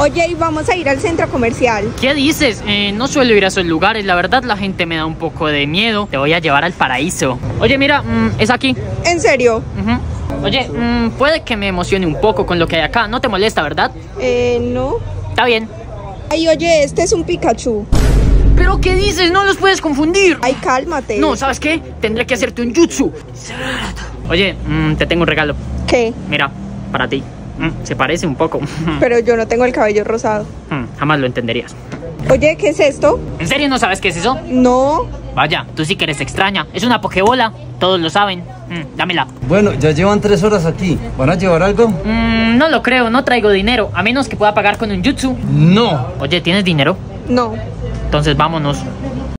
Oye, y vamos a ir al centro comercial. ¿Qué dices? Eh, no suelo ir a esos lugares, la verdad la gente me da un poco de miedo. Te voy a llevar al paraíso. Oye, mira, mm, es aquí. ¿En serio? Ujú. Oye, mm, puede que me emocione un poco con lo que hay acá. No te molesta, ¿verdad? Eh, no. Está bien. Ay, oye, este es un Pikachu. ¿Pero qué dices? No los puedes confundir. Ay, cálmate. No, ¿sabes qué? Tendré que hacerte un jutsu. Oye, mm, te tengo un regalo. ¿Qué? Mira, para ti. Mm, se parece un poco. Pero yo no tengo el cabello rosado. Mm, Jamás lo entenderías. Oye, ¿qué es esto? ¿En serio no sabes qué es eso? No. Vaya, tú sí que eres extraña. Es una pokebola. Todos lo saben. Mm, dámela. Bueno, ya llevan tres horas aquí. ¿Van a llevar algo? Mm, no lo creo, no traigo dinero. A menos que pueda pagar con un jutsu. No. Oye, ¿tienes dinero? No. Entonces vámonos.